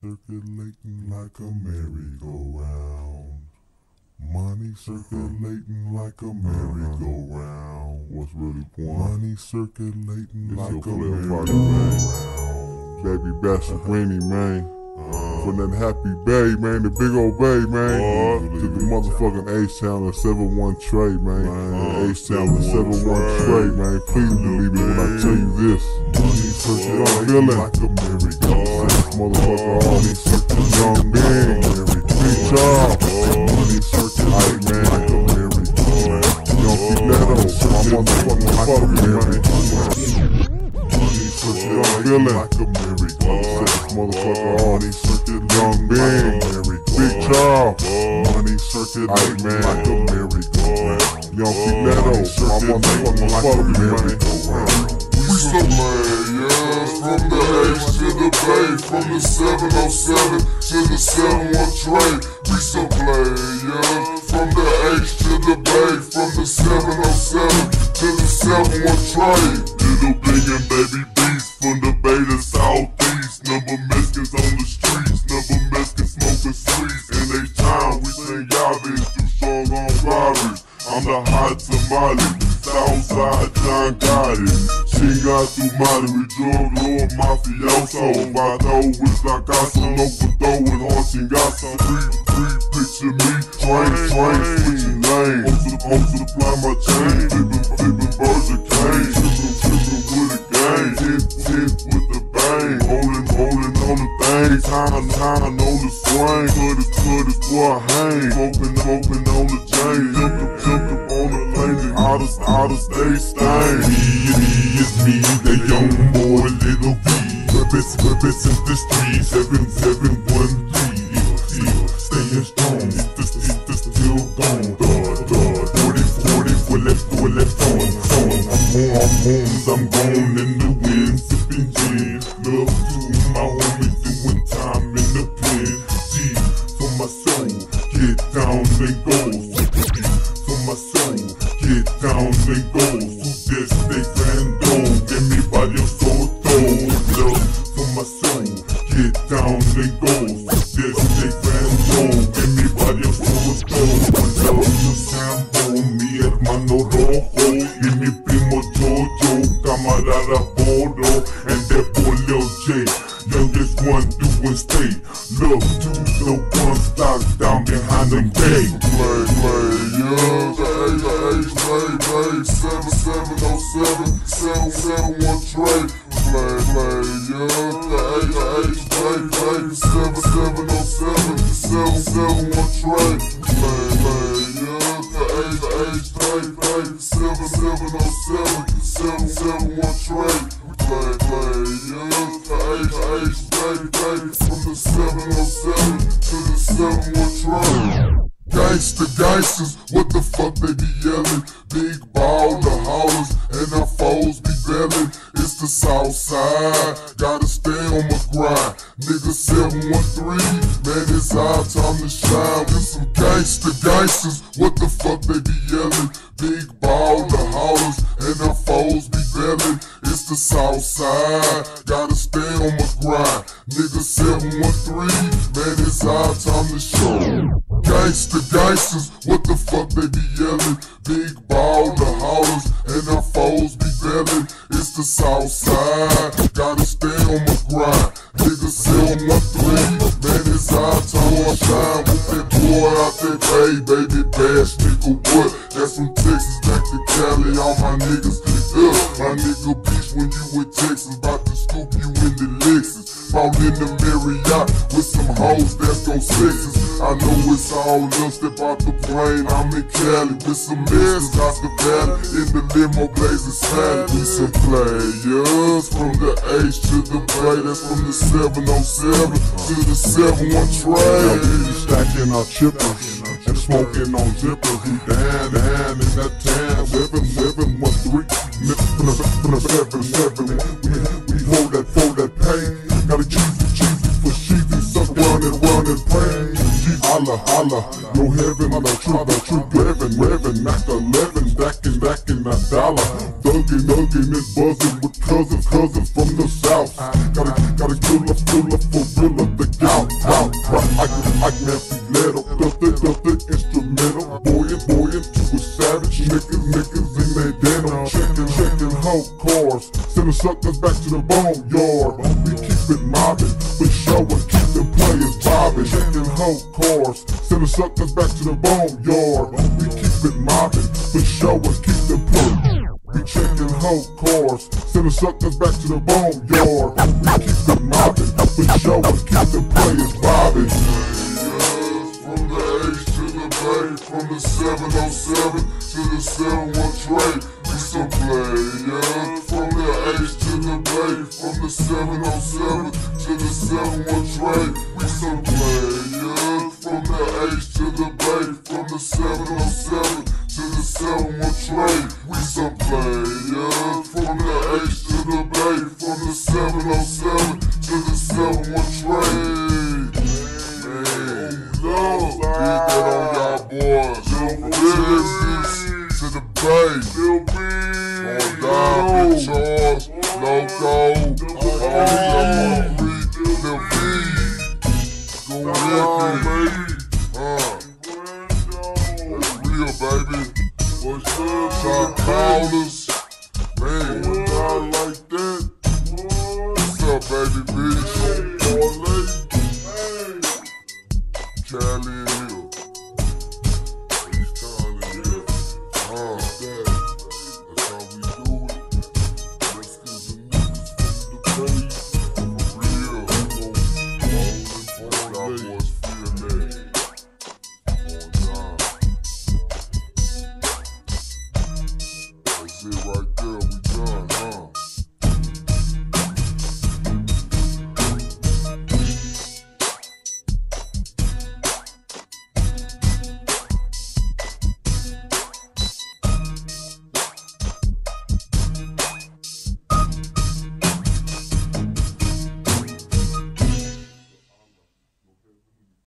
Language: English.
Circulating like a merry-go-round. Money circulating like a merry-go-round. What's really point? Money circulating It's like a your flip party, merry-go-round. Baby Bash and Greeny, man. From that happy bay, man, the big old bay, man. Uh, to the motherfucking H-Town and 7-1 trade, man. Man, H-Town and 7-1 trade. trade, man. Please believe me when I tell you this. Money circulating like a merry-go-round. Motherfucker circulating Young like a. Big Charles. Money circulating man. like a. Young. My motherfucking fucker, man. Money Young villain. like a motherfucker Money Young like a Big. Charles. Money man. like a merry-go-round. Young Filetto. My motherfucking fucker, man. We some players from the the from the 707 to the 71 trade. We some players from the H to the Bay, from the 707 to the 71 trade. Little big and Baby Beesh from the Bay to Southeast. Number Mexicans on the streets, number Mexicans smoking sweets. In they time, we sing bitch too strong on virus. I'm the hot tamale, Southside John Gotti. Chingado Mari, we drug lord mafioso. Vado with la casa, horse and gaso. Free, free, picture me, train, train, switching lanes. Home to the, home to the fly my chain, flipping birds of cane. Tripping, tripping with a gang, hit, hit with the bang. Holding, holding on the thing, time, time on the swing. Cut it, cut it, boy, hang. Smoking, smoking on the chain, jumped up on the plane. Out of, out of state stain. Me, me, it's the young boy, little B. Purpose, purpose in the street, seven, seven, one, three. Still staying strong, the, the, the still gone. Duh, duh, 40, 40, full left, full left, phone, phone. I'm home, I'm home, I'm gone in the wind, sipping gin. Love to my homies doing time in the pen. G for my soul, get down and go. Down and go. To this they give me by your soul, Love to Sambo, mi hermano rojo. Y mi primo Jojo, camarada Bodo. And that boy Lil J, youngest one doing state. Love to the ones locked down behind the gate. Play, play, yeah. A, the H, play, play. 7707, 771 trade. Play, play, yeah. Oh, the A, the H, play, play. 7707, 771 trade. Play, play, yeah. The A, the H, play, play. 7707, 771 trade. Play, play, yeah. The. 7, it's the south side. Gotta stay on my grind. Nigga 713, man, it's our time to shine. With some gangster gangsters, what the fuck they be yelling? Big ball, the hollers, and our foes be belling. It's the south side, gotta stay on my grind. Nigga 713, man, it's our time to show. Gangster gangsters, what the fuck they be yelling? Big ball, the hollers, and our foes be belling. It's the south side, gotta stay on my grind. Niggas sell my 713, man, it's our time shine. With that boy out that bay, baby, bash, nigga, what? That's from Texas back to Cali, all my niggas. Yeah, my nigga bitch when you in Texas, bout to scoop you in the Lexus. Fall in the Marriott with some hoes that's gon' sexes. I know it's all up, step out the plane. I'm in Cali with some mess out the valley. In the limo blazing silent. We some players from the H to the Bay. That's from the 707 to the 71 Now trade. we stacking our chippers and smoking on zippers. We down, down in that town. The, the seven, seven. We, we hold that, fold that pain. Gotta cheese it, cheese it for cheesy. Suck run and run and pray. Cheese, holla, holla. No heaven, the true, the true heaven. Revan, Mac 11, back and back in that dollar. thuggin', thuggin' and buzzin' with cousins, cousins from the south. Gotta, gotta kill a, kill a for real the gout, route, route. I can, I can to the boneyard. We keep it mobbin', for sure, and keep them players bobbin'. Checkin' hoe cars, sending suckers back to the boneyard. We keep it mobbin', for sure, and keep them players. We checkin' hoe cars, sending suckers back to the boneyard. We keep it mobbin', for sure, and keep them players bobbin'. From the H oh to the Bay, from the 707 to the 71 trade, we some players. From H to the Bay, from the 707 to the 71 trade, we some players. From the H to the Bay, from the 707 to the 71 trade, we some players. From the H to the Bay, from the 707 loco. All the free the V. Go with it. Huh. That's real, baby. What's up, top callers? Man, I like